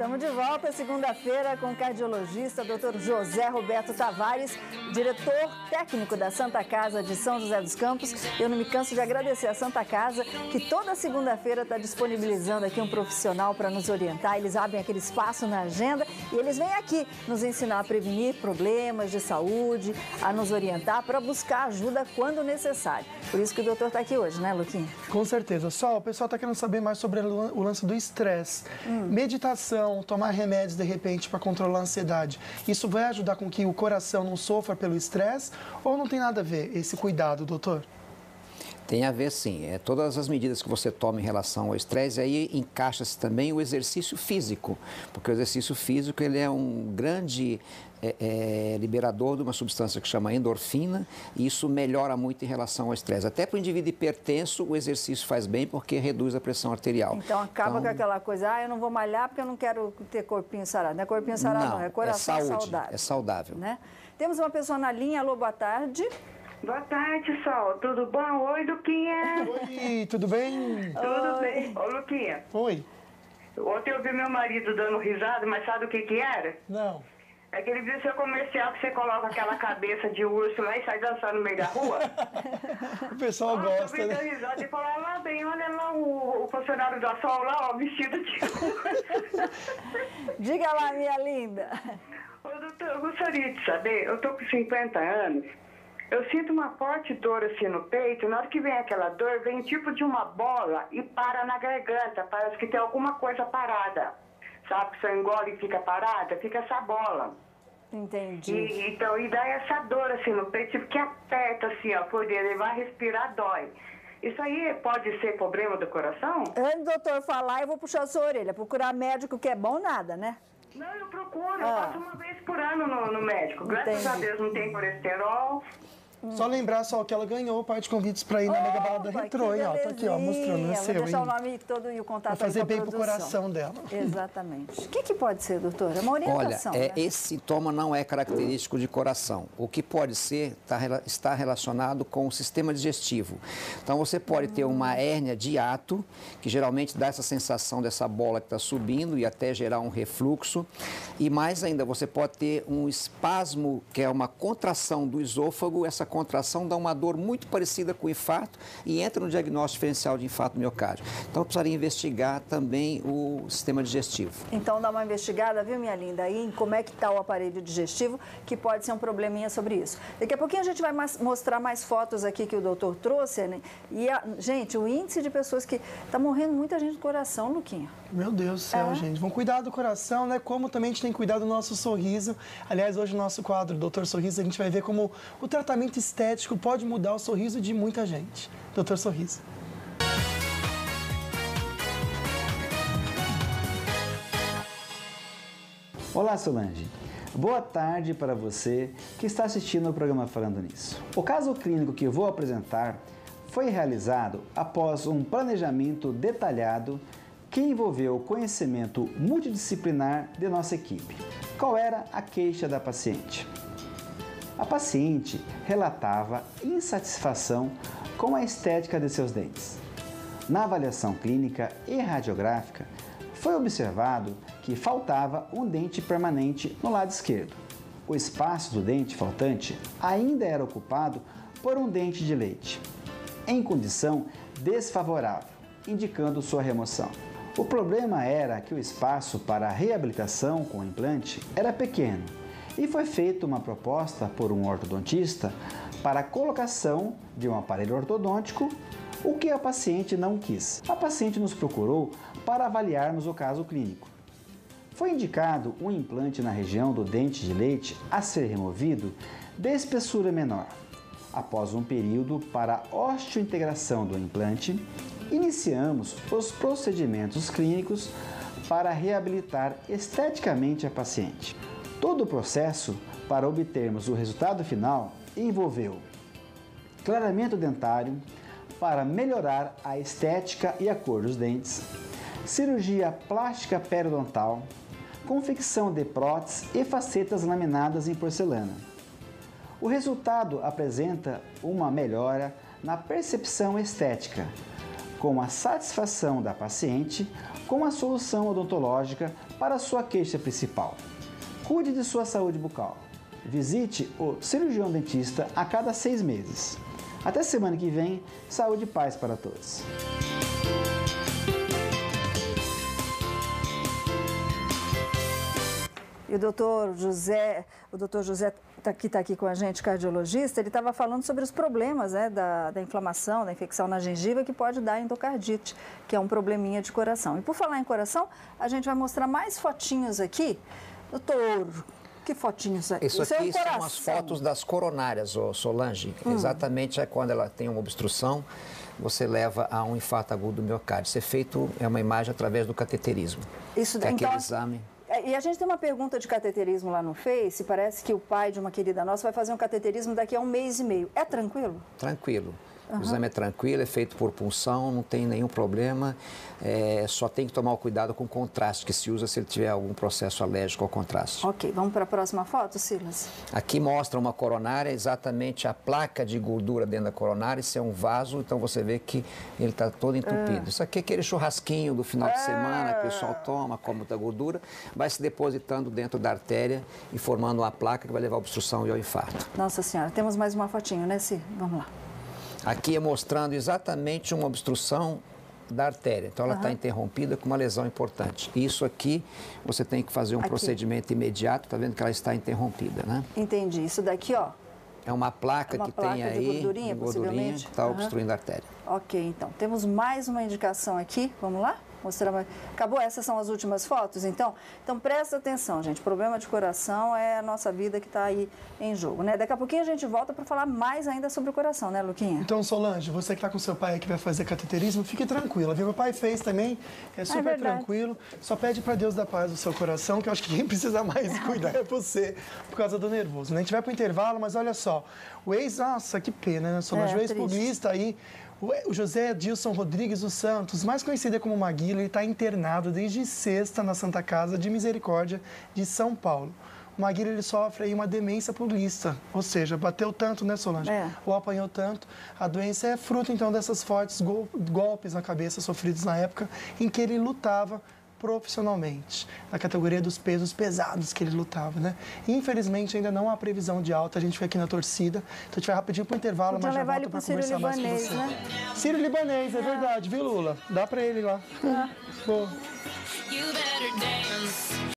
Estamos de volta segunda-feira com o cardiologista Dr. José Roberto Tavares, diretor técnico da Santa Casa de São José dos Campos. Eu não me canso de agradecer a Santa Casa, que toda segunda-feira está disponibilizando aqui um profissional para nos orientar. Eles abrem aquele espaço na agenda e eles vêm aqui nos ensinar a prevenir problemas de saúde, a nos orientar para buscar ajuda quando necessário. Por isso que o doutor está aqui hoje, né, Luquinha? Com certeza. Só o pessoal está querendo saber mais sobre o lance do estresse. Hum. Meditação tomar remédios de repente para controlar a ansiedade, isso vai ajudar com que o coração não sofra pelo estresse ou não tem nada a ver esse cuidado, doutor? Tem a ver sim. É, todas as medidas que você toma em relação ao estresse, aí encaixa-se também o exercício físico, porque o exercício físico ele é um grande é, é, liberador de uma substância que chama endorfina e isso melhora muito em relação ao estresse. Até para o indivíduo hipertenso, o exercício faz bem porque reduz a pressão arterial. Então acaba então, com aquela coisa, ah, eu não vou malhar porque eu não quero ter corpinho sarado. Não é corpinho sarado, não, não é coração é saúde, saudável. É saudável. Né? Temos uma pessoa na linha, alô, boa tarde. Boa tarde, Sol. Tudo bom? Oi, Luquinha. Oi, tudo bem? Tudo Oi. bem. Ô, Luquinha. Oi. Ontem eu vi meu marido dando risada, mas sabe o que que era? Não. É que ele viu seu comercial que você coloca aquela cabeça de urso lá e sai dançando no meio da rua. o pessoal ah, gosta, eu né? risada e falou, ah, lá bem, olha lá o, o funcionário da Sol lá, ó, vestido de Diga lá, minha linda. Ô, doutor, eu gostaria de saber, eu tô com 50 anos eu sinto uma forte dor assim no peito, na hora que vem aquela dor, vem tipo de uma bola e para na garganta, parece que tem alguma coisa parada. Sabe, você engole e fica parada, fica essa bola. Entendi. E, então, e dá essa dor assim no peito, tipo que aperta assim, ó, por dentro, ele vai respirar, dói. Isso aí pode ser problema do coração? Antes do doutor falar, eu vou puxar a sua orelha. Procurar médico que é bom nada, né? Não, eu procuro. Ah. Eu passo uma vez por ano no, no médico. Graças Entendi. a Deus não tem colesterol. Hum. Só lembrar só que ela ganhou o par de convites para ir na Mega Balada Retrô. E, ó, tá aqui, ó, mostrando o seu. Vou deixar o nome todo e o contato Vai fazer bem pro coração dela. Exatamente. O que, que pode ser, doutora? É uma orientação, Olha, é, né? esse sintoma não é característico de coração. O que pode ser tá, está relacionado com o sistema digestivo. Então, você pode hum. ter uma hérnia de ato, que geralmente dá essa sensação dessa bola que está subindo e até gerar um refluxo. E mais ainda, você pode ter um espasmo, que é uma contração do esôfago, essa contração dá uma dor muito parecida com o infarto e entra no diagnóstico diferencial de infarto miocárdio. Então, precisaria investigar também o sistema digestivo. Então, dá uma investigada, viu, minha linda, aí em como é que está o aparelho digestivo, que pode ser um probleminha sobre isso. Daqui a pouquinho a gente vai mais, mostrar mais fotos aqui que o doutor trouxe, né? E, a, gente, o índice de pessoas que... Está morrendo muita gente do coração, Luquinha. Meu Deus do céu, é. gente. Vamos cuidar do coração, né? Como também a gente tem que cuidar do nosso sorriso. Aliás, hoje no nosso quadro, Doutor Sorriso, a gente vai ver como o tratamento estético pode mudar o sorriso de muita gente. Doutor Sorriso. Olá, Solange. Boa tarde para você que está assistindo o programa Falando Nisso. O caso clínico que vou apresentar foi realizado após um planejamento detalhado que envolveu o conhecimento multidisciplinar de nossa equipe. Qual era a queixa da paciente? A paciente relatava insatisfação com a estética de seus dentes. Na avaliação clínica e radiográfica, foi observado que faltava um dente permanente no lado esquerdo. O espaço do dente faltante ainda era ocupado por um dente de leite, em condição desfavorável, indicando sua remoção. O problema era que o espaço para a reabilitação com o implante era pequeno e foi feita uma proposta por um ortodontista para a colocação de um aparelho ortodôntico, o que a paciente não quis. A paciente nos procurou para avaliarmos o caso clínico. Foi indicado um implante na região do dente de leite a ser removido de espessura menor. Após um período para osteointegração do implante, iniciamos os procedimentos clínicos para reabilitar esteticamente a paciente. Todo o processo para obtermos o resultado final envolveu clareamento dentário para melhorar a estética e a cor dos dentes, cirurgia plástica periodontal, confecção de próteses e facetas laminadas em porcelana. O resultado apresenta uma melhora na percepção estética, com a satisfação da paciente com a solução odontológica para sua queixa principal. Cuide de sua saúde bucal. Visite o cirurgião dentista a cada seis meses. Até semana que vem, saúde e paz para todos. E o doutor José, o doutor José tá, que está aqui com a gente, cardiologista, ele estava falando sobre os problemas né, da, da, inflamação, da infecção na gengiva que pode dar endocardite, que é um probleminha de coração. E por falar em coração, a gente vai mostrar mais fotinhos aqui. Doutor, que fotinhos é? Isso, Isso aqui é um são as fotos das coronárias, Solange. Hum. Exatamente é quando ela tem uma obstrução, você leva a um infarto agudo do miocárdio. Isso é feito, é uma imagem através do cateterismo. Isso é então, aquele exame. É, e a gente tem uma pergunta de cateterismo lá no Face. Parece que o pai de uma querida nossa vai fazer um cateterismo daqui a um mês e meio. É tranquilo? Tranquilo. Uhum. O exame é tranquilo, é feito por punção, não tem nenhum problema. É, só tem que tomar cuidado com o contraste que se usa se ele tiver algum processo alérgico ao contraste. Ok, vamos para a próxima foto, Silas? Aqui mostra uma coronária, exatamente a placa de gordura dentro da coronária. Isso é um vaso, então você vê que ele está todo entupido. Ah. Isso aqui é aquele churrasquinho do final de semana que o pessoal ah. toma, come muita gordura, vai se depositando dentro da artéria e formando uma placa que vai levar à obstrução e ao infarto. Nossa Senhora, temos mais uma fotinho, né, Si? Vamos lá. Aqui é mostrando exatamente uma obstrução da artéria. Então ela está uhum. interrompida com uma lesão importante. Isso aqui você tem que fazer um aqui. procedimento imediato, está vendo que ela está interrompida, né? Entendi. Isso daqui, ó. É uma placa é uma que placa tem aí, de gordurinha, de gordurinha que está uhum. obstruindo a artéria. Ok, então. Temos mais uma indicação aqui. Vamos lá? Mostrar mais. Acabou? Essas são as últimas fotos, então? Então presta atenção, gente. Problema de coração é a nossa vida que está aí em jogo, né? Daqui a pouquinho a gente volta para falar mais ainda sobre o coração, né, Luquinha? Então, Solange, você que está com seu pai que vai fazer cateterismo, fique tranquila, viu? Meu pai fez também, é super é tranquilo. Só pede para Deus dar paz no seu coração, que eu acho que quem precisa mais cuidar é você, por causa do nervoso. Né? A gente vai para o intervalo, mas olha só, o ex, nossa, que pena, né, Solange? É, o ex-publista aí o José Dilson Rodrigues dos Santos, mais conhecido como Maguila, ele está internado desde sexta na Santa Casa de Misericórdia de São Paulo. O Maguila ele sofre uma demência pulista, ou seja, bateu tanto, né, Solange? É. Ou apanhou tanto. A doença é fruto, então, dessas fortes golpes na cabeça sofridos na época em que ele lutava profissionalmente, na categoria dos pesos pesados que ele lutava, né? Infelizmente ainda não há previsão de alta, a gente fica aqui na torcida. Então a gente vai rapidinho para o intervalo, Podia mas já volto para conversar Libanês, mais com você. Né? Sírio Libanês, é ah. verdade, viu Lula? Dá para ele lá. Ah.